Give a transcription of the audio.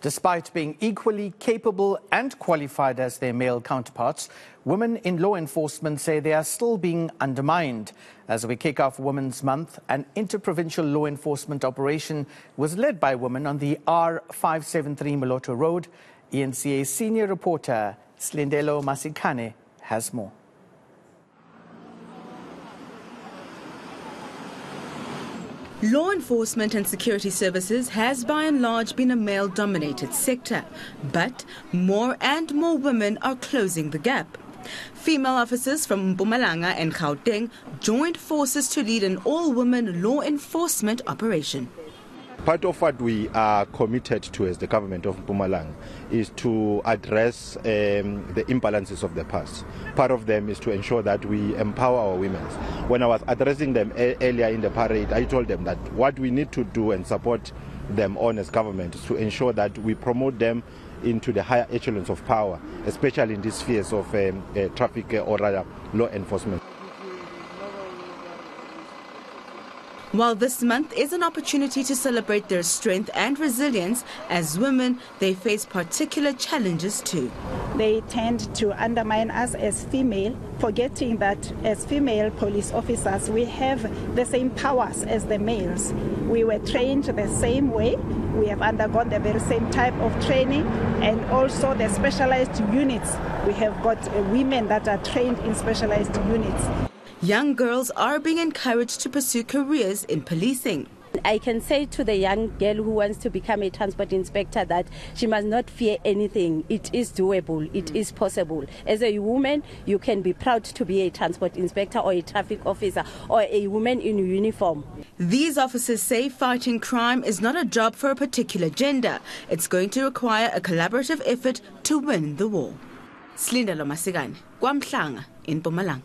Despite being equally capable and qualified as their male counterparts, women in law enforcement say they are still being undermined. As we kick off Women's Month, an interprovincial law enforcement operation was led by women on the R573 Moloto Road. ENCA senior reporter Silindelo Masikane has more. Law enforcement and security services has by and large been a male dominated sector, but more and more women are closing the gap. Female officers from Mpumalanga and Gauteng joined forces to lead an all women law enforcement operation. Part of what we are committed to as the government of Mpumalanga is to address um, the imbalances of the past. Part of them is to ensure that we empower our women. When I was addressing them earlier in the parade, I told them that what we need to do and support them on as government is to ensure that we promote them into the higher echelons of power, especially in these spheres of um, uh, traffic uh, or rather law enforcement. While this month is an opportunity to celebrate their strength and resilience, as women, they face particular challenges too. They tend to undermine us as female, forgetting that as female police officers, we have the same powers as the males. We were trained the same way, we have undergone the very same type of training, and also the specialized units. We have got women that are trained in specialized units. Young girls are being encouraged to pursue careers in policing. I can say to the young girl who wants to become a transport inspector that she must not fear anything. It is doable, it is possible. As a woman, you can be proud to be a transport inspector or a traffic officer or a woman in uniform. These officers say fighting crime is not a job for a particular gender. It's going to require a collaborative effort to win the war. Silindelo Masikane, Kwamhlanga in Mpumalanga.